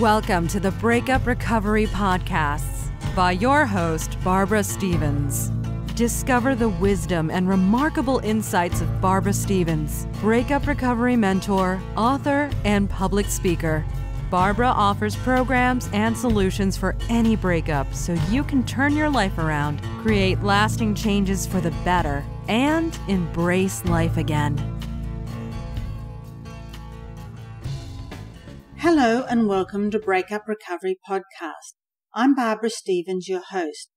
Welcome to the Breakup Recovery Podcasts by your host, Barbara Stevens. Discover the wisdom and remarkable insights of Barbara Stevens, breakup recovery mentor, author, and public speaker. Barbara offers programs and solutions for any breakup so you can turn your life around, create lasting changes for the better, and embrace life again. Hello and welcome to Breakup Recovery Podcast. I'm Barbara Stevens, your host.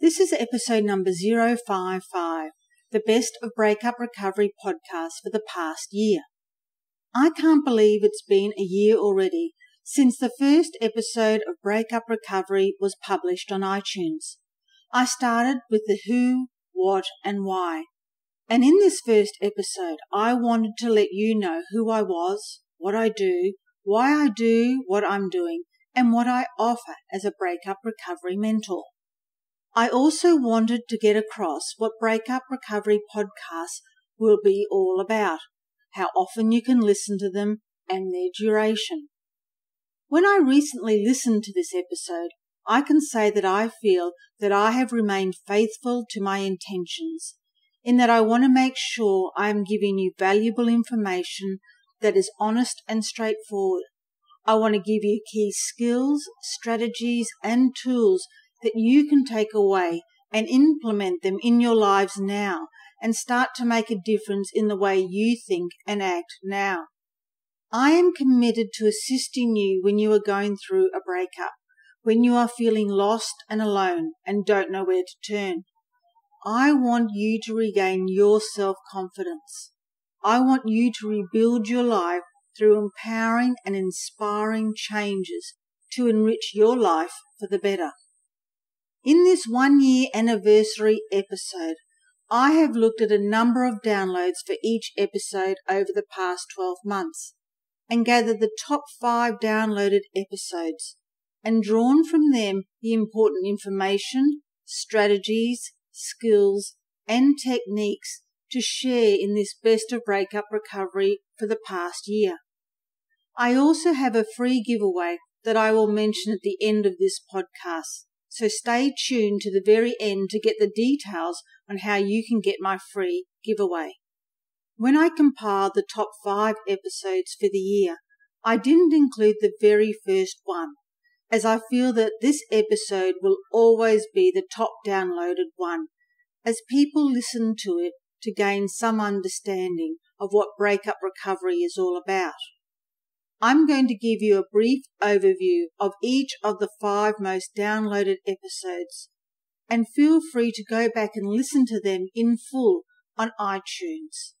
This is episode number 055, the best of Breakup Recovery podcast for the past year. I can't believe it's been a year already since the first episode of Breakup Recovery was published on iTunes. I started with the who, what, and why. And in this first episode, I wanted to let you know who I was, what I do, why I do what I'm doing, and what I offer as a breakup recovery mentor. I also wanted to get across what breakup recovery podcasts will be all about, how often you can listen to them, and their duration. When I recently listened to this episode, I can say that I feel that I have remained faithful to my intentions, in that I want to make sure I am giving you valuable information that is honest and straightforward. I want to give you key skills, strategies, and tools that you can take away and implement them in your lives now and start to make a difference in the way you think and act now. I am committed to assisting you when you are going through a breakup, when you are feeling lost and alone and don't know where to turn. I want you to regain your self confidence. I want you to rebuild your life through empowering and inspiring changes to enrich your life for the better. In this one year anniversary episode, I have looked at a number of downloads for each episode over the past 12 months and gathered the top five downloaded episodes and drawn from them the important information, strategies, skills, and techniques to share in this best of breakup recovery for the past year. I also have a free giveaway that I will mention at the end of this podcast. So stay tuned to the very end to get the details on how you can get my free giveaway. When I compiled the top five episodes for the year, I didn't include the very first one, as I feel that this episode will always be the top downloaded one, as people listen to it to gain some understanding of what breakup recovery is all about. I'm going to give you a brief overview of each of the five most downloaded episodes and feel free to go back and listen to them in full on iTunes.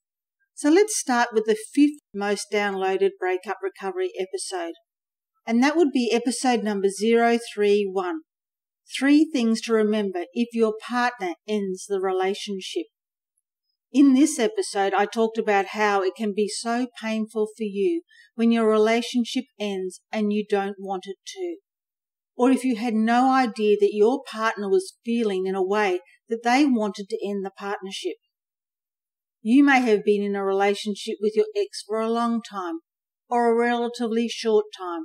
So let's start with the fifth most downloaded breakup recovery episode. And that would be episode number 031. Three things to remember if your partner ends the relationship. In this episode, I talked about how it can be so painful for you when your relationship ends and you don't want it to. Or if you had no idea that your partner was feeling in a way that they wanted to end the partnership. You may have been in a relationship with your ex for a long time or a relatively short time.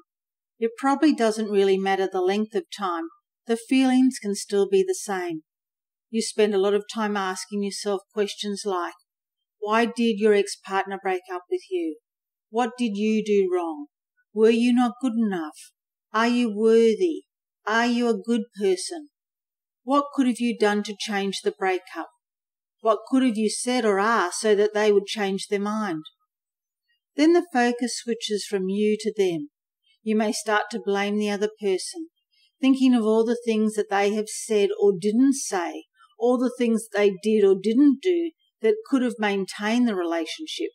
It probably doesn't really matter the length of time. The feelings can still be the same you spend a lot of time asking yourself questions like, why did your ex-partner break up with you? What did you do wrong? Were you not good enough? Are you worthy? Are you a good person? What could have you done to change the breakup? What could have you said or asked so that they would change their mind? Then the focus switches from you to them. You may start to blame the other person, thinking of all the things that they have said or didn't say all the things they did or didn't do that could have maintained the relationship,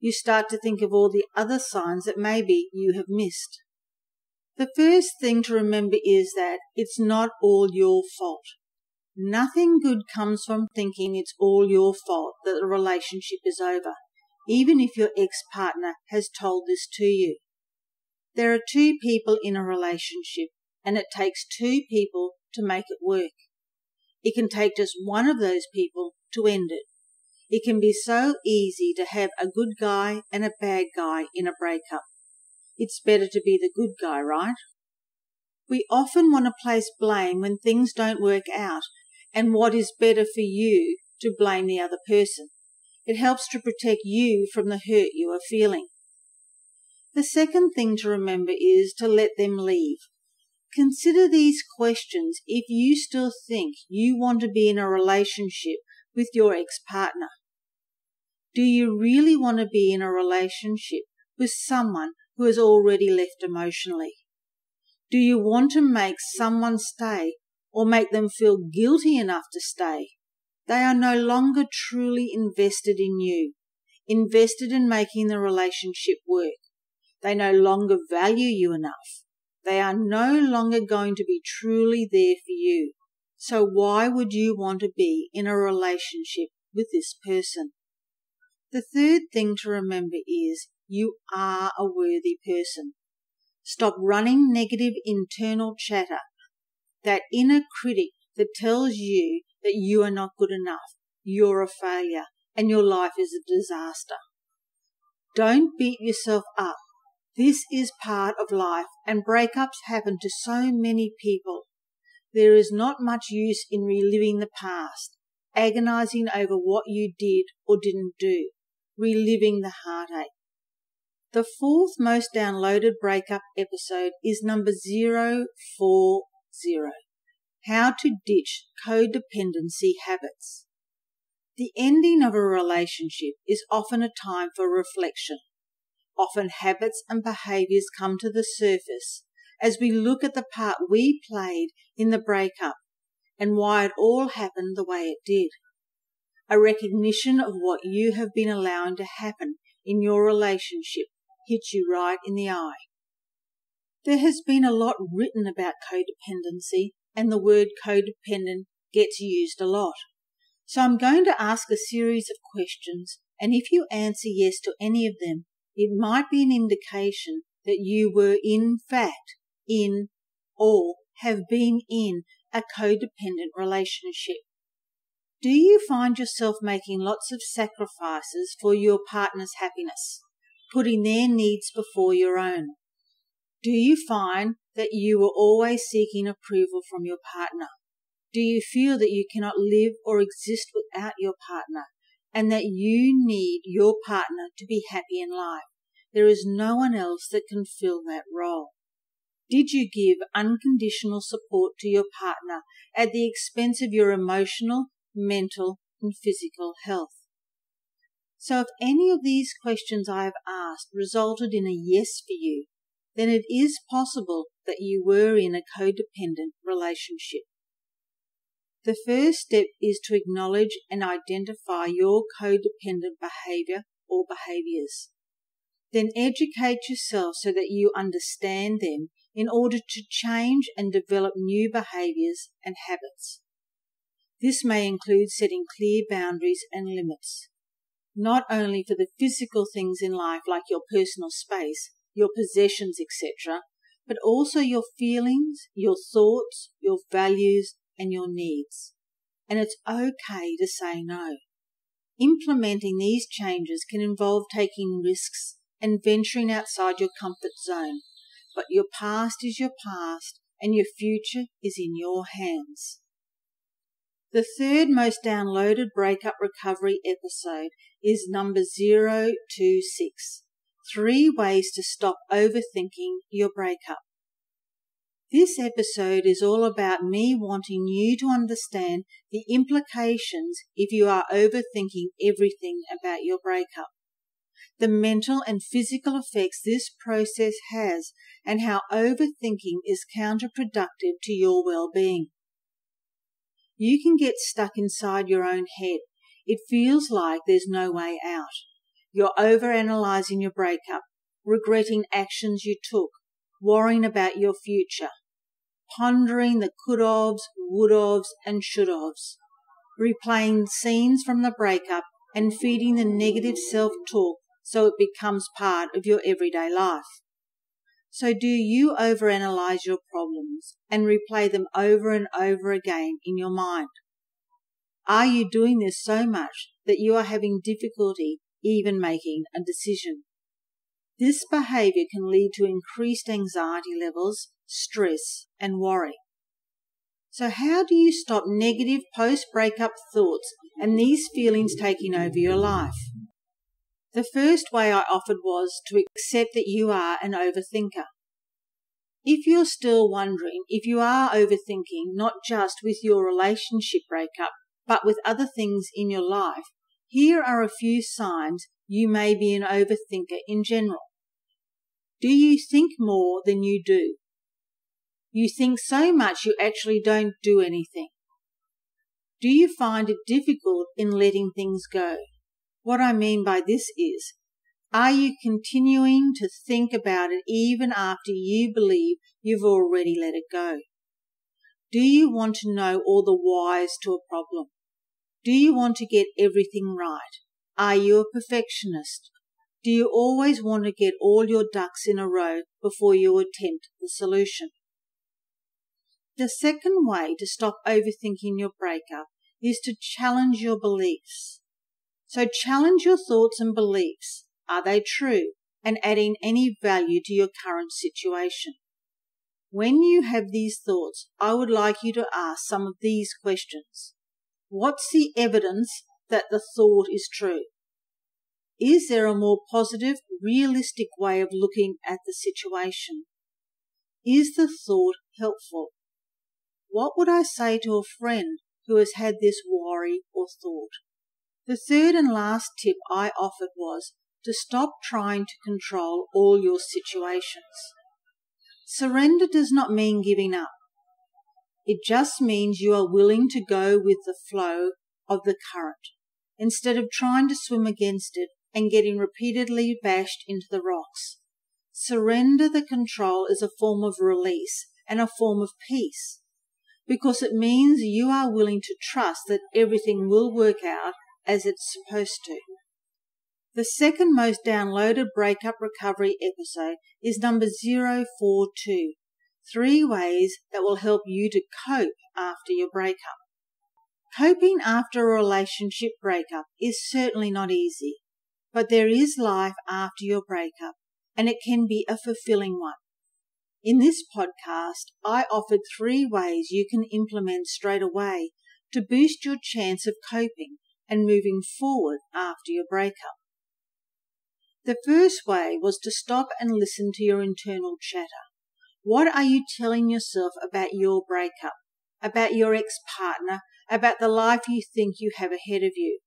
you start to think of all the other signs that maybe you have missed. The first thing to remember is that it's not all your fault. Nothing good comes from thinking it's all your fault that the relationship is over, even if your ex-partner has told this to you. There are two people in a relationship and it takes two people to make it work. It can take just one of those people to end it. It can be so easy to have a good guy and a bad guy in a breakup. It's better to be the good guy, right? We often want to place blame when things don't work out and what is better for you to blame the other person. It helps to protect you from the hurt you are feeling. The second thing to remember is to let them leave. Consider these questions if you still think you want to be in a relationship with your ex-partner. Do you really want to be in a relationship with someone who has already left emotionally? Do you want to make someone stay or make them feel guilty enough to stay? They are no longer truly invested in you, invested in making the relationship work. They no longer value you enough. They are no longer going to be truly there for you. So why would you want to be in a relationship with this person? The third thing to remember is you are a worthy person. Stop running negative internal chatter, that inner critic that tells you that you are not good enough, you're a failure, and your life is a disaster. Don't beat yourself up. This is part of life, and breakups happen to so many people. There is not much use in reliving the past, agonizing over what you did or didn't do, reliving the heartache. The fourth most downloaded breakup episode is number 040 How to Ditch Codependency Habits. The ending of a relationship is often a time for reflection. Often habits and behaviors come to the surface as we look at the part we played in the breakup and why it all happened the way it did. A recognition of what you have been allowing to happen in your relationship hits you right in the eye. There has been a lot written about codependency, and the word codependent gets used a lot. So I'm going to ask a series of questions, and if you answer yes to any of them, it might be an indication that you were in fact in or have been in a codependent relationship. Do you find yourself making lots of sacrifices for your partner's happiness, putting their needs before your own? Do you find that you are always seeking approval from your partner? Do you feel that you cannot live or exist without your partner and that you need your partner to be happy in life? There is no one else that can fill that role. Did you give unconditional support to your partner at the expense of your emotional, mental, and physical health? So if any of these questions I have asked resulted in a yes for you, then it is possible that you were in a codependent relationship. The first step is to acknowledge and identify your codependent behavior or behaviors. Then educate yourself so that you understand them in order to change and develop new behaviors and habits. This may include setting clear boundaries and limits, not only for the physical things in life like your personal space, your possessions, etc., but also your feelings, your thoughts, your values, and your needs. And it's okay to say no. Implementing these changes can involve taking risks and venturing outside your comfort zone but your past is your past and your future is in your hands. The third most downloaded breakup recovery episode is number 026 Three Ways to Stop Overthinking Your Breakup. This episode is all about me wanting you to understand the implications if you are overthinking everything about your breakup the mental and physical effects this process has, and how overthinking is counterproductive to your well-being. You can get stuck inside your own head. It feels like there's no way out. You're overanalyzing your breakup, regretting actions you took, worrying about your future, pondering the could-ofs, would-ofs, and should-ofs, replaying scenes from the breakup and feeding the negative self-talk so it becomes part of your everyday life. So do you overanalyze your problems and replay them over and over again in your mind? Are you doing this so much that you are having difficulty even making a decision? This behavior can lead to increased anxiety levels, stress, and worry. So, how do you stop negative post breakup thoughts and these feelings taking over your life? The first way I offered was to accept that you are an overthinker. If you're still wondering if you are overthinking not just with your relationship breakup, but with other things in your life, here are a few signs you may be an overthinker in general. Do you think more than you do? You think so much you actually don't do anything. Do you find it difficult in letting things go? What I mean by this is, are you continuing to think about it even after you believe you've already let it go? Do you want to know all the whys to a problem? Do you want to get everything right? Are you a perfectionist? Do you always want to get all your ducks in a row before you attempt the solution? The second way to stop overthinking your breakup is to challenge your beliefs. So challenge your thoughts and beliefs. Are they true? And adding any value to your current situation. When you have these thoughts, I would like you to ask some of these questions. What's the evidence that the thought is true? Is there a more positive, realistic way of looking at the situation? Is the thought helpful? What would I say to a friend who has had this worry or thought? The third and last tip I offered was to stop trying to control all your situations. Surrender does not mean giving up. It just means you are willing to go with the flow of the current instead of trying to swim against it and getting repeatedly bashed into the rocks. Surrender the control is a form of release and a form of peace because it means you are willing to trust that everything will work out as it's supposed to. The second most downloaded breakup recovery episode is number 042 Three Ways That Will Help You to Cope After Your Breakup. Coping after a relationship breakup is certainly not easy, but there is life after your breakup, and it can be a fulfilling one. In this podcast, I offered three ways you can implement straight away to boost your chance of coping and moving forward after your breakup. The first way was to stop and listen to your internal chatter. What are you telling yourself about your breakup, about your ex partner, about the life you think you have ahead of you?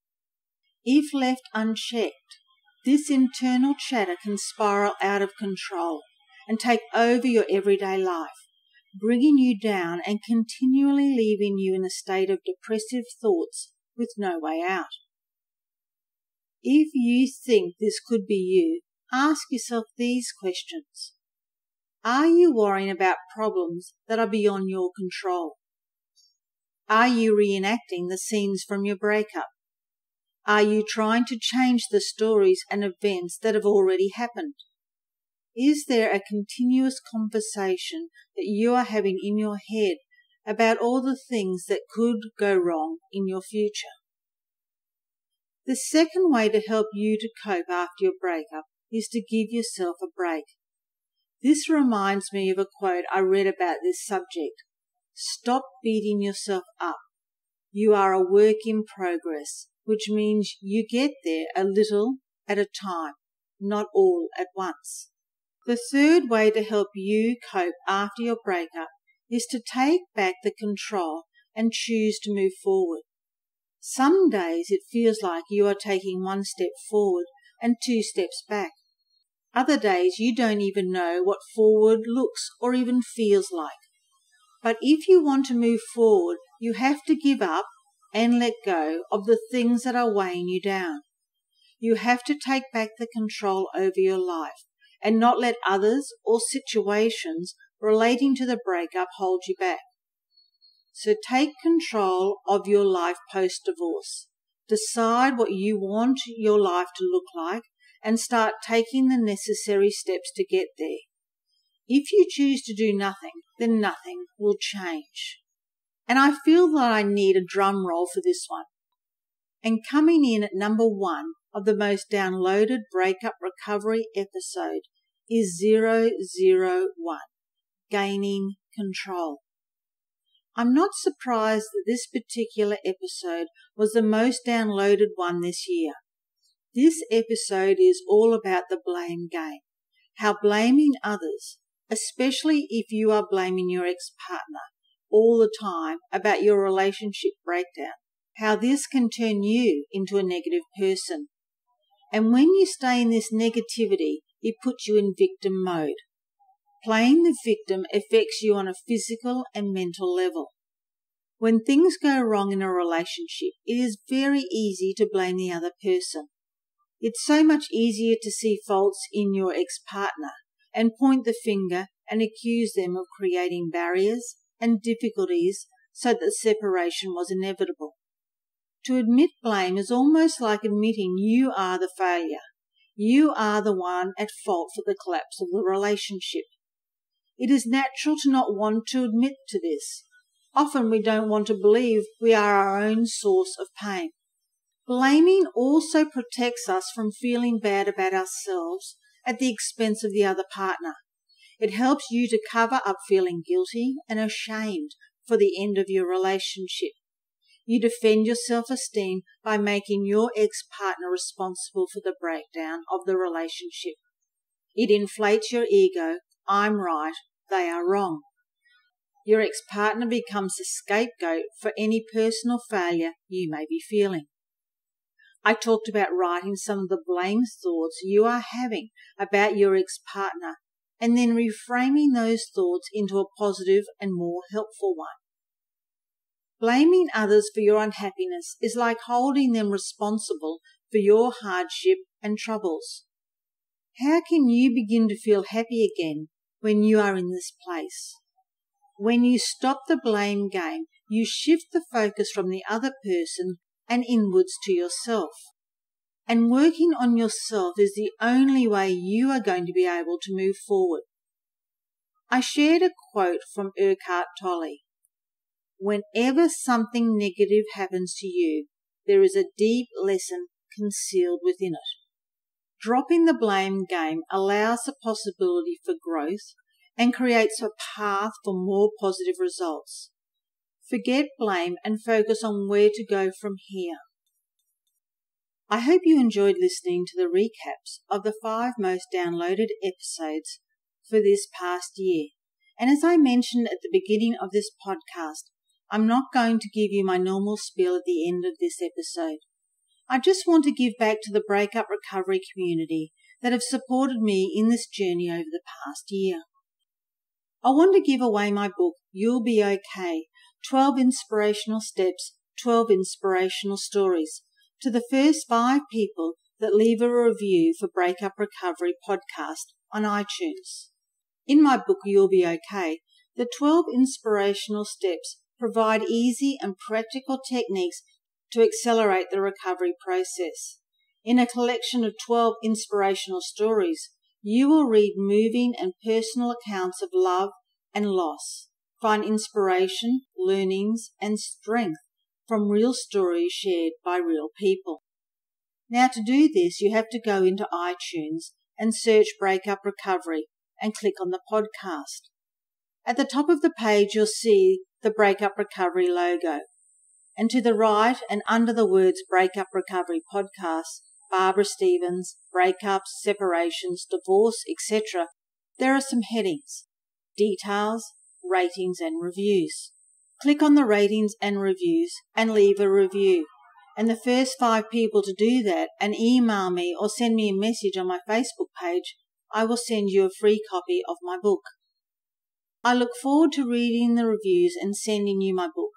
If left unchecked, this internal chatter can spiral out of control and take over your everyday life, bringing you down and continually leaving you in a state of depressive thoughts with no way out. If you think this could be you, ask yourself these questions. Are you worrying about problems that are beyond your control? Are you reenacting the scenes from your breakup? Are you trying to change the stories and events that have already happened? Is there a continuous conversation that you are having in your head about all the things that could go wrong in your future? The second way to help you to cope after your breakup is to give yourself a break. This reminds me of a quote I read about this subject. Stop beating yourself up. You are a work in progress, which means you get there a little at a time, not all at once. The third way to help you cope after your breakup is to take back the control and choose to move forward. Some days it feels like you are taking one step forward and two steps back. Other days you don't even know what forward looks or even feels like. But if you want to move forward, you have to give up and let go of the things that are weighing you down. You have to take back the control over your life and not let others or situations relating to the breakup hold you back. So take control of your life post divorce. Decide what you want your life to look like and start taking the necessary steps to get there. If you choose to do nothing, then nothing will change. And I feel that I need a drum roll for this one. And coming in at number one of the most downloaded breakup recovery episode is 001 Gaining Control. I'm not surprised that this particular episode was the most downloaded one this year. This episode is all about the blame game. How blaming others, especially if you are blaming your ex-partner all the time about your relationship breakdown, how this can turn you into a negative person. And when you stay in this negativity, it puts you in victim mode. Playing the victim affects you on a physical and mental level. When things go wrong in a relationship, it is very easy to blame the other person. It's so much easier to see faults in your ex-partner and point the finger and accuse them of creating barriers and difficulties so that separation was inevitable. To admit blame is almost like admitting you are the failure. You are the one at fault for the collapse of the relationship. It is natural to not want to admit to this. Often we don't want to believe we are our own source of pain. Blaming also protects us from feeling bad about ourselves at the expense of the other partner. It helps you to cover up feeling guilty and ashamed for the end of your relationship. You defend your self-esteem by making your ex-partner responsible for the breakdown of the relationship. It inflates your ego. I'm right. They are wrong. Your ex-partner becomes the scapegoat for any personal failure you may be feeling. I talked about writing some of the blame thoughts you are having about your ex-partner and then reframing those thoughts into a positive and more helpful one. Blaming others for your unhappiness is like holding them responsible for your hardship and troubles. How can you begin to feel happy again when you are in this place? When you stop the blame game, you shift the focus from the other person and inwards to yourself. And working on yourself is the only way you are going to be able to move forward. I shared a quote from Eckhart Tolle. Whenever something negative happens to you, there is a deep lesson concealed within it. Dropping the blame game allows the possibility for growth and creates a path for more positive results. Forget blame and focus on where to go from here. I hope you enjoyed listening to the recaps of the five most downloaded episodes for this past year. And as I mentioned at the beginning of this podcast, I'm not going to give you my normal spiel at the end of this episode. I just want to give back to the breakup recovery community that have supported me in this journey over the past year. I want to give away my book, You'll Be Okay 12 Inspirational Steps, 12 Inspirational Stories, to the first five people that leave a review for Breakup Recovery podcast on iTunes. In my book, You'll Be Okay, the 12 inspirational steps provide easy and practical techniques to accelerate the recovery process. In a collection of 12 inspirational stories, you will read moving and personal accounts of love and loss Find inspiration, learnings, and strength from real stories shared by real people. Now, to do this, you have to go into iTunes and search Breakup Recovery and click on the podcast. At the top of the page, you'll see the Breakup Recovery logo. And to the right and under the words Breakup Recovery Podcast, Barbara Stevens, breakups, separations, divorce, etc., there are some headings. Details, ratings and reviews. Click on the ratings and reviews and leave a review. And the first five people to do that and email me or send me a message on my Facebook page, I will send you a free copy of my book. I look forward to reading the reviews and sending you my book.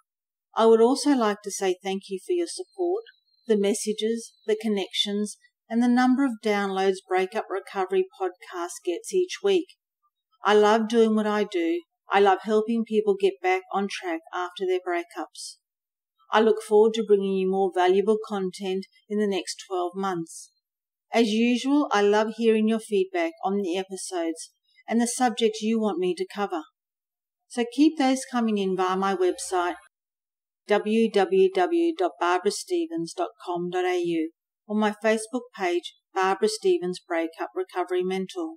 I would also like to say thank you for your support, the messages, the connections, and the number of downloads Breakup Recovery podcast gets each week. I love doing what I do I love helping people get back on track after their breakups. I look forward to bringing you more valuable content in the next 12 months. As usual, I love hearing your feedback on the episodes and the subjects you want me to cover. So keep those coming in via my website www.barbarastevens.com.au or my Facebook page, Barbara Stevens Breakup Recovery Mentor.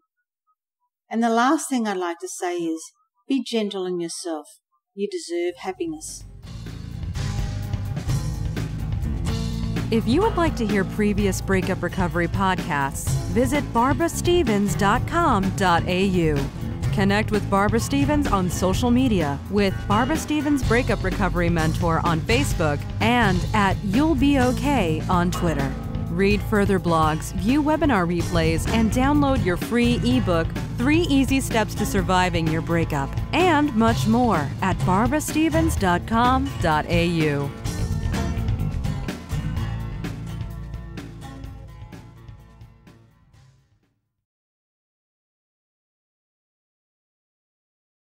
And the last thing I'd like to say is be gentle on yourself. You deserve happiness. If you would like to hear previous Breakup Recovery podcasts, visit barbarastevens.com.au. Connect with Barbara Stevens on social media with Barbara Stevens Breakup Recovery Mentor on Facebook and at You'll Be Okay on Twitter. Read further blogs, view webinar replays, and download your free ebook, Three Easy Steps to Surviving Your Breakup, and much more at barbarastevens.com.au.